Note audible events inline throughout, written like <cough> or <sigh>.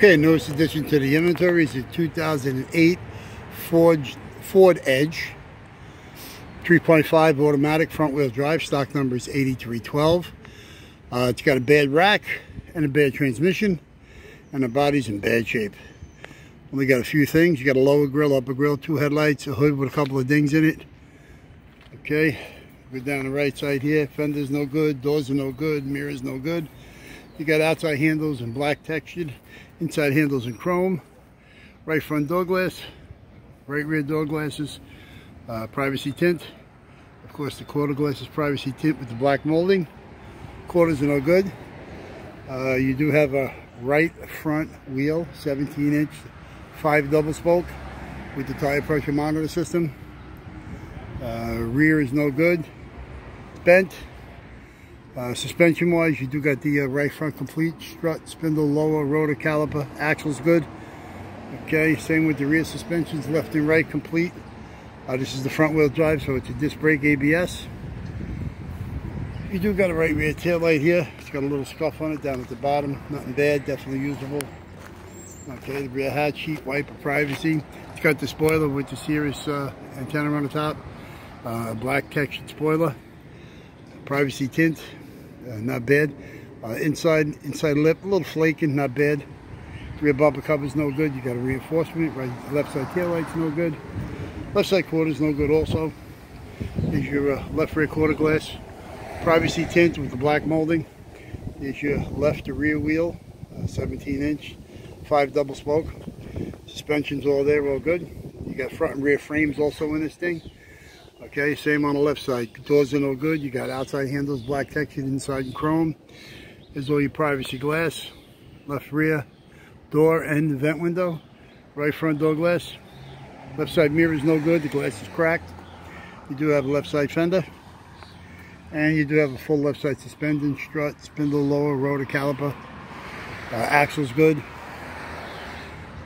Okay, newest addition to the inventory is a 2008 Ford, Ford Edge. 3.5 automatic front wheel drive. Stock number is 8312. Uh, it's got a bad rack and a bad transmission. And the body's in bad shape. Only got a few things. You got a lower grill, upper grill, two headlights, a hood with a couple of dings in it. Okay, go down the right side here. Fender's no good, doors are no good, mirrors no good. You got outside handles in black textured, inside handles in chrome, right front door glass, right rear door glasses, uh, privacy tint. Of course, the quarter glass is privacy tint with the black molding. Quarters are no good. Uh, you do have a right front wheel, 17 inch, five double spoke with the tire pressure monitor system. Uh, rear is no good, bent. Uh, suspension wise, you do got the uh, right front complete, strut, spindle, lower, rotor, caliper, axle's good. Okay, same with the rear suspensions, left and right complete. Uh, this is the front wheel drive, so it's a disc brake ABS. You do got a right rear tail light here. It's got a little scuff on it down at the bottom. Nothing bad, definitely usable. Okay, the rear hatch sheet, wiper, privacy. It's got the spoiler with the Sirius uh, antenna on the top. Uh, black textured spoiler. Privacy tint, uh, not bad. Uh, inside inside lip, a little flaking, not bad. Rear bumper cover's no good. You got a reinforcement. Right, left side tail light's no good. Left side quarter's no good also. Here's your uh, left rear quarter glass. Privacy tint with the black molding. Here's your left to rear wheel, uh, 17 inch, five double spoke. Suspension's all there, all good. You got front and rear frames also in this thing. Okay, same on the left side. Doors are no good. You got outside handles, black textured inside in chrome. There's all your privacy glass. Left rear door and vent window. Right front door glass. Left side mirror is no good. The glass is cracked. You do have a left side fender. And you do have a full left side suspension, strut, spindle lower, rotor caliper. Uh, axle's good.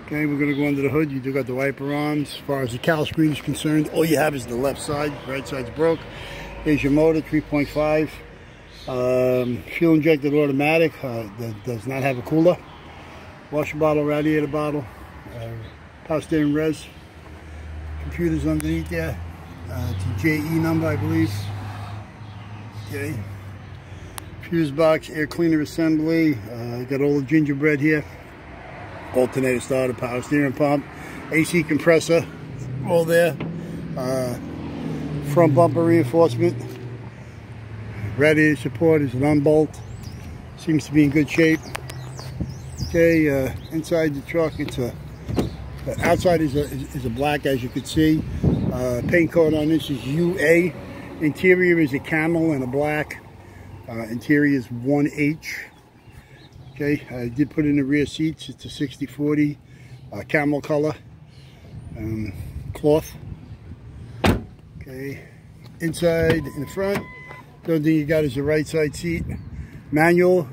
Okay, we're to go under the hood. You do got the wiper arms. As far as the cowl screen is concerned, all you have is the left side. Right side's broke. Here's your motor, 3.5. Um, fuel injected automatic. Uh, that does not have a cooler. Washer bottle, radiator bottle. Uh, power steering res. Computers underneath there. Uh, it's a JE number, I believe. Okay. Fuse box, air cleaner assembly. Uh, got all the gingerbread here alternator starter, power steering pump, AC compressor, all there. Uh, front bumper reinforcement. Radiator support is an unbolt. Seems to be in good shape. Okay, uh, inside the truck, it's a outside is a is, a black as you can see. Uh, paint code on this is UA. Interior is a camel and a black. Uh, interior is 1H. Okay, I did put in the rear seats. It's a 60-40 uh, camel color um, cloth. Okay, inside in the front, the only thing you got is the right side seat. Manual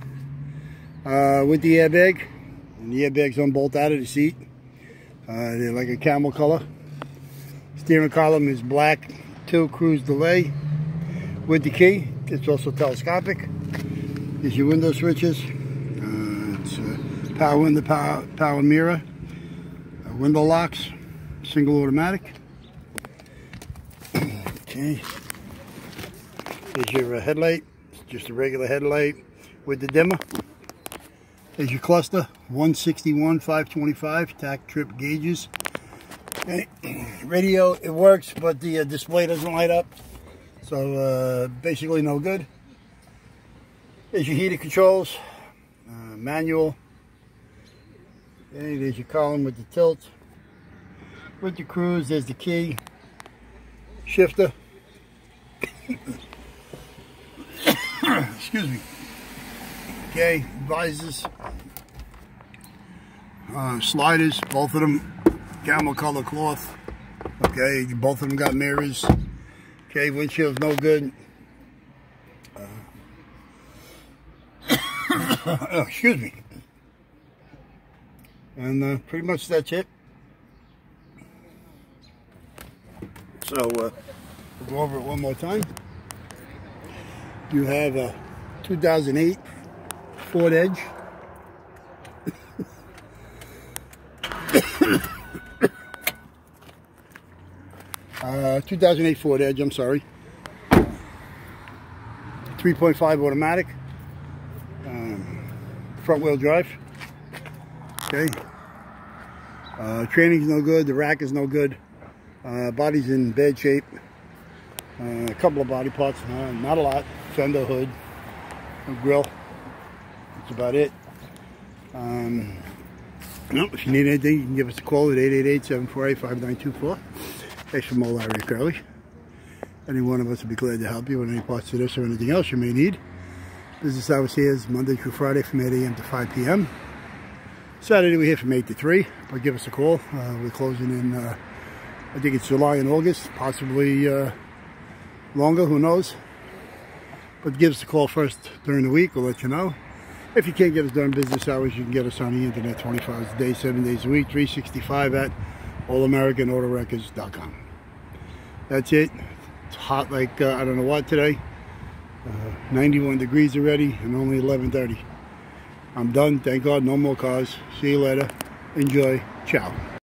uh, with the airbag. And the airbag's unbolt out of the seat. Uh, they're like a camel color. Steering column is black tilt cruise delay with the key. It's also telescopic. There's your window switches. Power window, power, power mirror, uh, window locks, single automatic. <clears throat> okay. There's your uh, headlight, just a regular headlight with the dimmer. There's your cluster, 161, 525, tach trip gauges. Okay. <clears throat> Radio, it works, but the uh, display doesn't light up. So uh, basically no good. There's your heater controls, uh, manual, Okay, there's your column with the tilt. With the cruise, there's the key. Shifter. <coughs> Excuse me. Okay, visors. Uh, sliders, both of them camel color cloth. Okay, both of them got mirrors. Okay, windshield's no good. Uh, <coughs> excuse me. And uh, pretty much that's it. So uh, we'll go over it one more time. You have a 2008 Ford Edge. <coughs> uh, 2008 Ford Edge, I'm sorry. 3.5 automatic. Um, front wheel drive. Okay. Uh, training's no good. The rack is no good. Uh, body's in bad shape. Uh, a couple of body parts, not a lot. Fender hood, grill. That's about it. Um, no, if you need anything, you can give us a call at 888-748-5924. Thanks from Moe Larry Curly. Any one of us would be glad to help you with any parts of this or anything else you may need. Business hours here is Monday through Friday from 8 a.m. to 5 p.m. Saturday we're here from 8 to 3, but give us a call. Uh, we're closing in, uh, I think it's July and August, possibly uh, longer, who knows. But give us a call first during the week, we'll let you know. If you can't get us during business hours, you can get us on the internet 25 hours a day, 7 days a week, 365 at allamericanautowreckers.com. That's it. It's hot like, uh, I don't know what today. Uh, 91 degrees already and only 11.30. I'm done. Thank God. No more cars. See you later. Enjoy. Ciao.